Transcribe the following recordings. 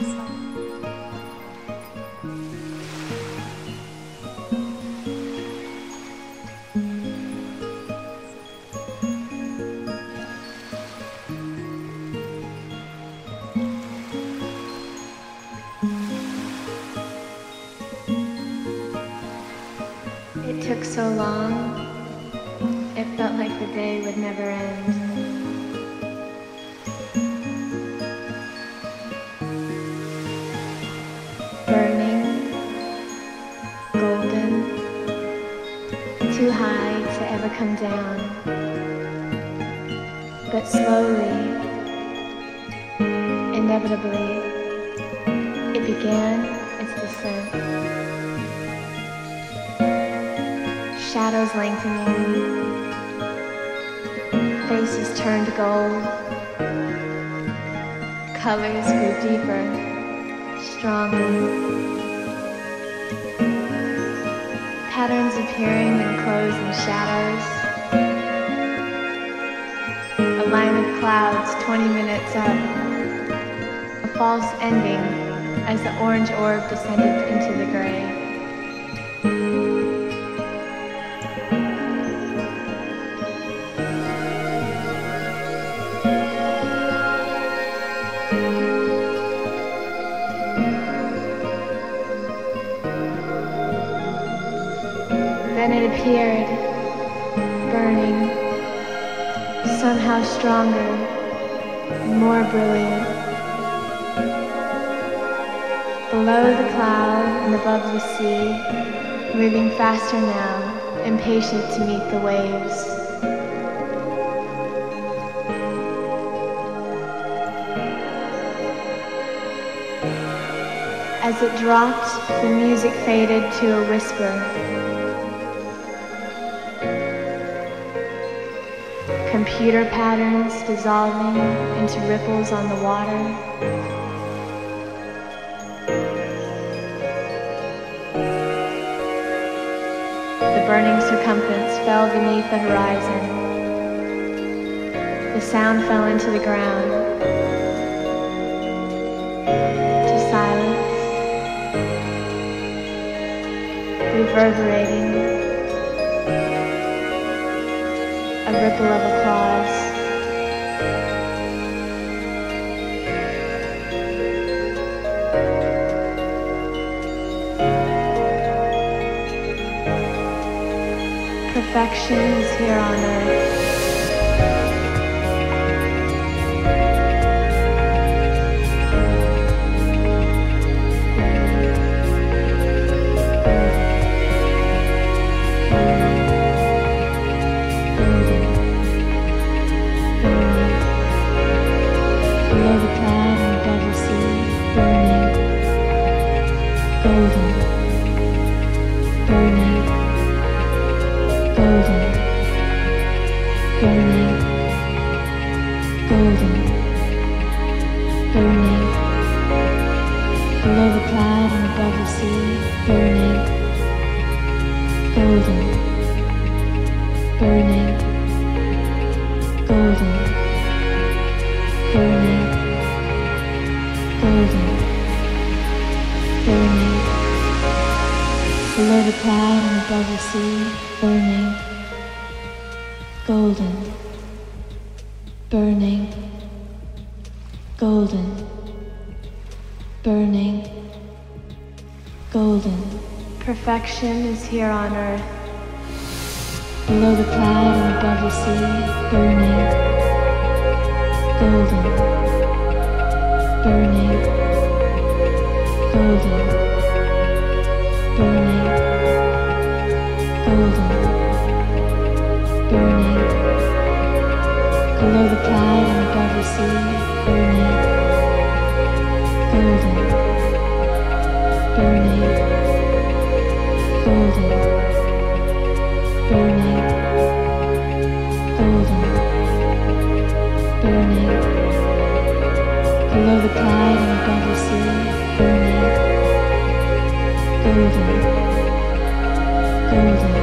It took so long, it felt like the day would never end. Too high to ever come down. But slowly, inevitably, it began its descent. shadows lengthening, faces turned gold, colors grew deeper, stronger, patterns appearing in clothes and shadows, a line of clouds 20 minutes up, a false ending as the orange orb descended into the gray. Then it appeared, burning, somehow stronger, more brilliant. Below the cloud and above the sea, moving faster now, impatient to meet the waves. As it dropped, the music faded to a whisper. Computer patterns dissolving into ripples on the water. The burning circumference fell beneath the horizon. The sound fell into the ground. To silence. Reverberating a ripple of applause. Perfection is here on earth. Below the cloud and above the sea, burning, golden, burning, golden, burning, golden, burning. Below the cloud and above the sea, burning, golden, burning, below the cloud and above the sea, burning, golden, burning, golden, burning, golden, Perfection is here on earth. below the cloud and above the sea, burning, golden, burning, golden, below the cloud and above the sea, burning, golden, burning, golden, burning, golden, burning, below the cloud and above the sea, burning, golden, golden,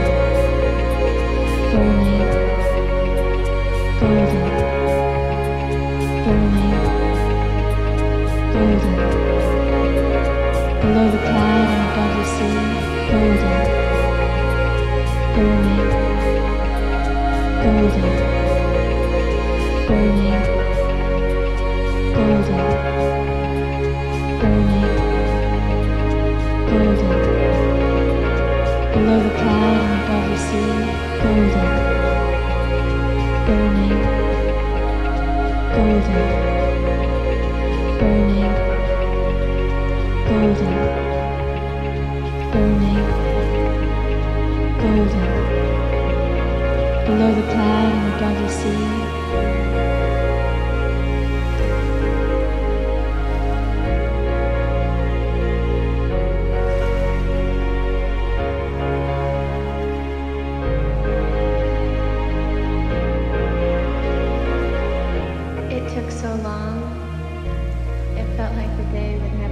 Below the cloud and above the sea, golden, burning, golden, burning, golden, burning, golden. Below the cloud and above the sea, golden, burning, Below the cloud and above the sea, It took so long. It felt like the day would